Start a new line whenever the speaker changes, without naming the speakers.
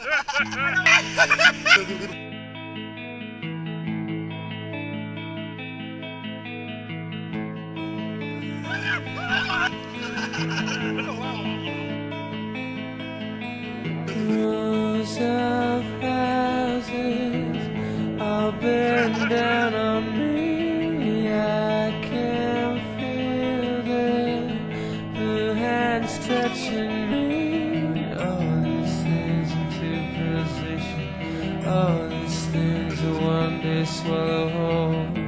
Rows of houses all burn down on me. I can feel the, the hands touching me. all these things will one day swallow whole.